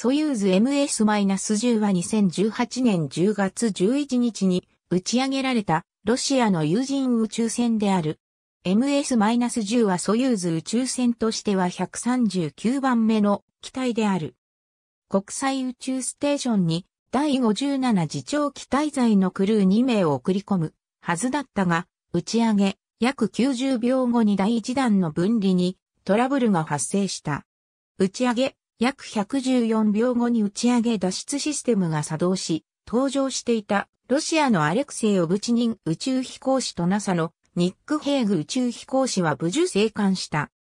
ソユーズ MS-10 は2018年10月11日に打ち上げられたロシアの有人宇宙船である。MS-10 はソユーズ宇宙船としては139番目の機体である。国際宇宙ステーションに第57次長期滞在のクルー2名を送り込むはずだったが、打ち上げ約90秒後に第1段の分離にトラブルが発生した。打ち上げ約114秒後に打ち上げ脱出システムが作動し、搭乗していたロシアのアレクセイ・オブチニン宇宙飛行士と NASA のニック・ヘーグ宇宙飛行士は無事生還した。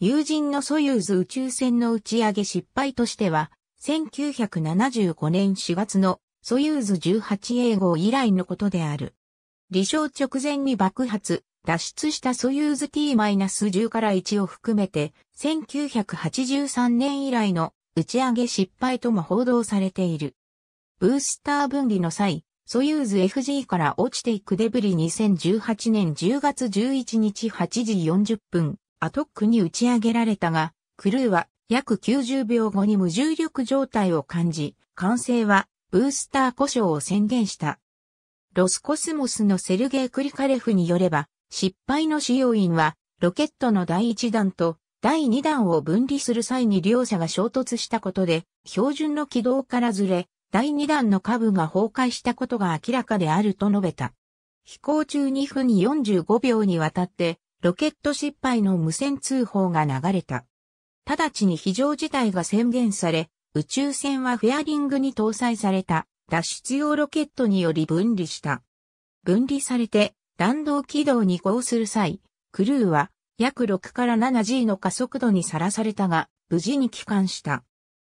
有人のソユーズ宇宙船の打ち上げ失敗としては、1975年4月のソユーズ 18A 号以来のことである。離床直前に爆発、脱出したソユーズ T-10 から1を含めて、1983年以来の打ち上げ失敗とも報道されている。ブースター分離の際、ソユーズ FG から落ちていくデブリ2018年10月11日8時40分、アトックに打ち上げられたが、クルーは約90秒後に無重力状態を感じ、管制はブースター故障を宣言した。ロスコスモスのセルゲイ・クリカレフによれば、失敗の主要因は、ロケットの第1段と第2段を分離する際に両者が衝突したことで、標準の軌道からずれ、第2段の下部が崩壊したことが明らかであると述べた。飛行中2分45秒にわたって、ロケット失敗の無線通報が流れた。直ちに非常事態が宣言され、宇宙船はフェアリングに搭載された脱出用ロケットにより分離した。分離されて弾道軌道に移行する際、クルーは約6から 7G の加速度にさらされたが、無事に帰還した。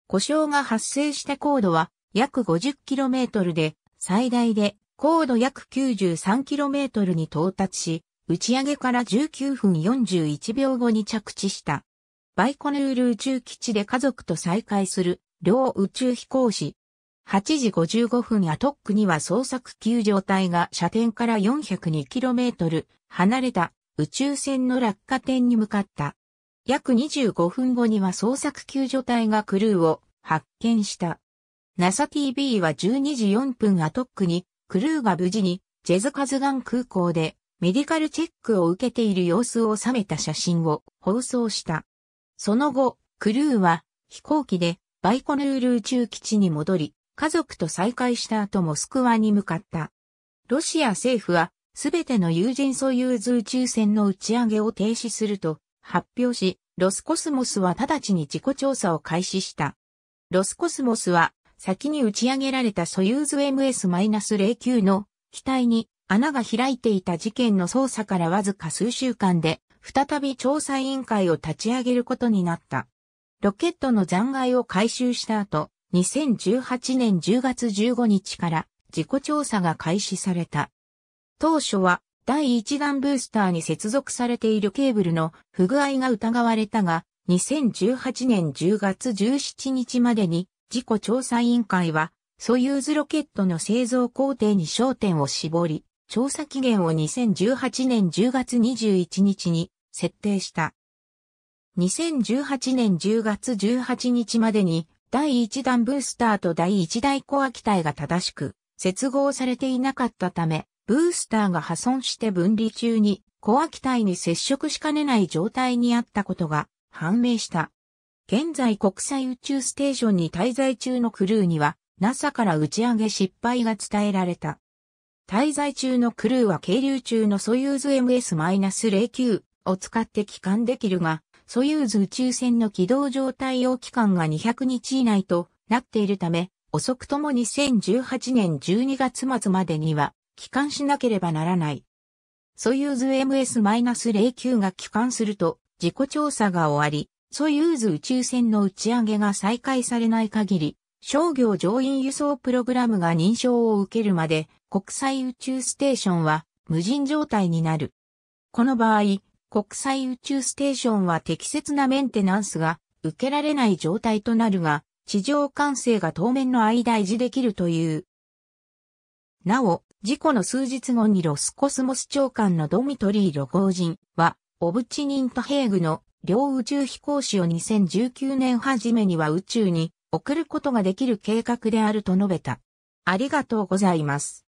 故障が発生した高度は約 50km で、最大で高度約 93km に到達し、打ち上げから19分41秒後に着地した。バイコヌール宇宙基地で家族と再会する両宇宙飛行士8時55分アトックには捜索救助隊が射程から 402km 離れた宇宙船の落下点に向かった。約25分後には捜索救助隊がクルーを発見した。NASA-TV は12時4分アトックにクルーが無事にジェズカズガン空港でメディカルチェックを受けている様子を収めた写真を放送した。その後、クルーは飛行機でバイコヌール宇宙基地に戻り、家族と再会した後モスクワに向かった。ロシア政府は、すべての有人ソユーズ宇宙船の打ち上げを停止すると発表し、ロスコスモスは直ちに事故調査を開始した。ロスコスモスは、先に打ち上げられたソユーズ MS-09 の機体に穴が開いていた事件の捜査からわずか数週間で、再び調査委員会を立ち上げることになった。ロケットの残骸を回収した後、2018年10月15日から自己調査が開始された。当初は第1弾ブースターに接続されているケーブルの不具合が疑われたが、2018年10月17日までに自己調査委員会はソユーズロケットの製造工程に焦点を絞り、調査期限を2018年10月21日に設定した。2018年10月18日までに第1弾ブースターと第1台コア機体が正しく接合されていなかったため、ブースターが破損して分離中にコア機体に接触しかねない状態にあったことが判明した。現在国際宇宙ステーションに滞在中のクルーには NASA から打ち上げ失敗が伝えられた。滞在中のクルーは係留中のソユーズ MS-09 を使って帰還できるが、ソユーズ宇宙船の軌道上滞在期間が200日以内となっているため、遅くとも2018年12月末までには帰還しなければならない。ソユーズ MS-09 が帰還すると事故調査が終わり、ソユーズ宇宙船の打ち上げが再開されない限り、商業乗員輸送プログラムが認証を受けるまで国際宇宙ステーションは無人状態になる。この場合、国際宇宙ステーションは適切なメンテナンスが受けられない状態となるが、地上管制が当面の間維持できるという。なお、事故の数日後にロスコスモス長官のドミトリー・ロゴージンは、オブチニンとヘーグの両宇宙飛行士を2019年初めには宇宙に送ることができる計画であると述べた。ありがとうございます。